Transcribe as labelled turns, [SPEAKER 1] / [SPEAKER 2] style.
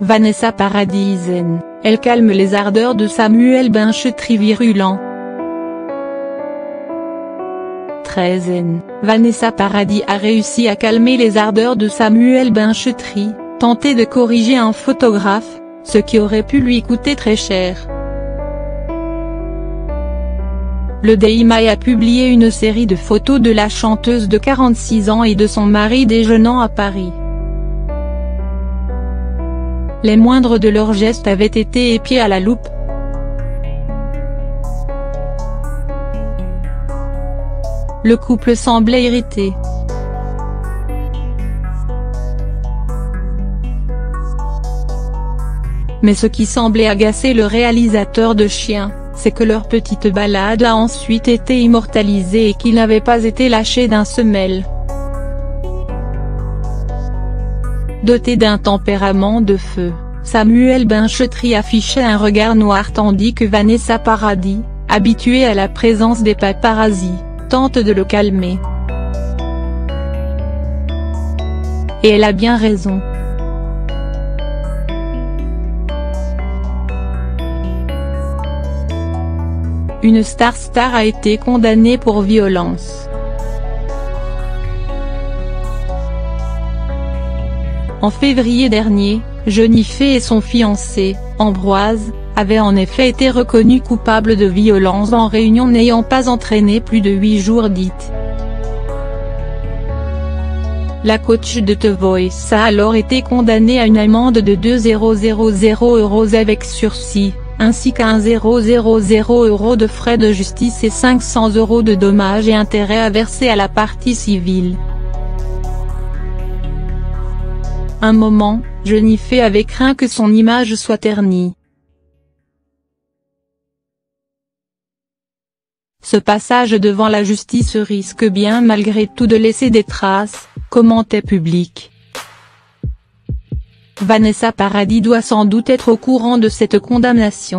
[SPEAKER 1] Vanessa Paradis elle calme les ardeurs de Samuel Benchetry virulent. Très zen, Vanessa Paradis a réussi à calmer les ardeurs de Samuel Benchetry, tenté de corriger un photographe, ce qui aurait pu lui coûter très cher. Le Daimai a publié une série de photos de la chanteuse de 46 ans et de son mari déjeunant à Paris. Les moindres de leurs gestes avaient été épiés à la loupe. Le couple semblait irrité. Mais ce qui semblait agacer le réalisateur de Chien, c'est que leur petite balade a ensuite été immortalisée et qu'il n'avait pas été lâché d'un semelle. Doté d'un tempérament de feu, Samuel Benchetry affichait un regard noir tandis que Vanessa Paradis, habituée à la présence des paparazzis, tente de le calmer. Et elle a bien raison. Une star star a été condamnée pour violence. En février dernier, Jennifer et son fiancé, Ambroise, avaient en effet été reconnus coupables de violence en réunion n'ayant pas entraîné plus de 8 jours dites. La coach de The Voice a alors été condamnée à une amende de 2,000 euros avec sursis, ainsi qu'un 000 euros de frais de justice et 500 euros de dommages et intérêts à verser à la partie civile. Un moment, Jennifer avait craint que son image soit ternie. Ce passage devant la justice risque bien malgré tout de laisser des traces, commentait public. Vanessa Paradis doit sans doute être au courant de cette condamnation.